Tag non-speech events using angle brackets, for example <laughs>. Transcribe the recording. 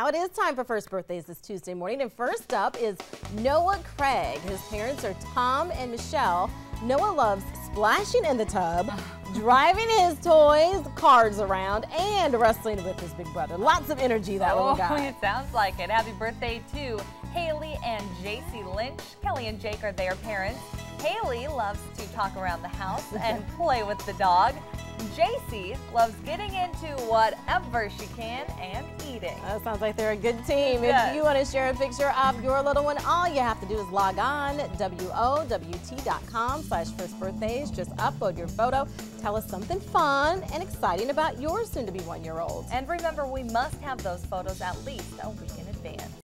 Now it is time for first birthdays this Tuesday morning, and first up is Noah Craig. His parents are Tom and Michelle. Noah loves splashing in the tub, <sighs> driving his toys, cars around, and wrestling with his big brother. Lots of energy, that oh, little guy. <laughs> it sounds like it. Happy birthday to Haley and JC Lynch. Kelly and Jake are their parents. Haley loves to talk around the house <laughs> and play with the dog. JC loves getting into whatever she can and eating. That sounds like they're a good team. Yes. If you want to share a picture of your little one, all you have to do is log on WOWT.com slash first birthdays. Just upload your photo. Tell us something fun and exciting about your soon to be one year old. And remember, we must have those photos at least a week in advance.